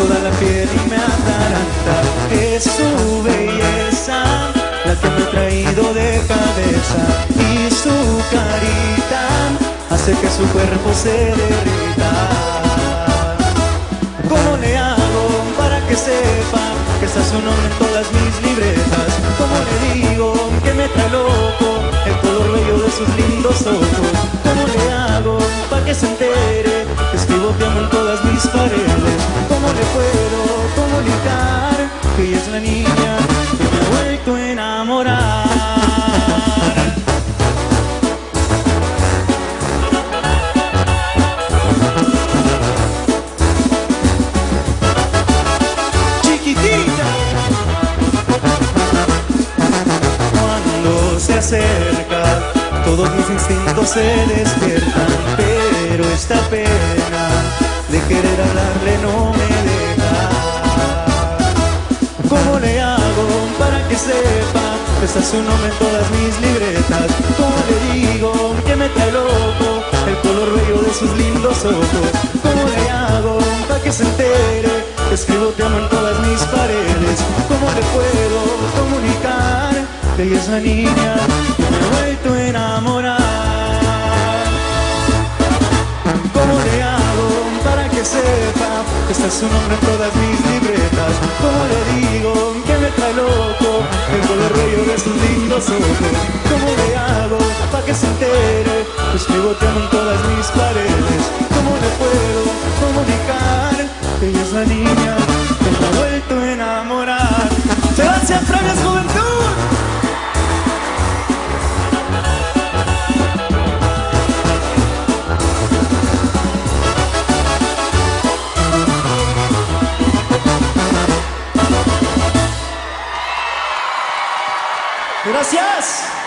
suda la piel y me ataranta. Es su belleza la que me ha traído de cabeza y su carita hace que su cuerpo se derrita. ¿Cómo le hago para que sepa que está su nombre en todas mis libretas? ¿Cómo le digo que me trae loco el color bello de sus lindos ojos? ¿Cómo le hago para que se entere escribo te amo en todas mis paredes? ¿Cómo le puedo comunicar que ella es la niña que me ha vuelto a enamorar? chiquitita. Cuando se acerca, todos mis instintos se despiertan, pero esta pena de querer hablarle no me deja. ¿Cómo le hago para que sepa que está su nombre en todas mis libretas? ¿Cómo le digo que me trae loco el color bello de sus lindos ojos? ¿Cómo le hago para que se entere que escribo te amo en todas mis paredes? ¿Cómo le puedo comunicar que es la niña sepa que está su nombre en todas mis libretas? ¿Cómo le digo que me trae loco el color bello de sus lindos ojos? ¿Cómo le hago para que se entere que te amo en todas mis paredes? Gracias.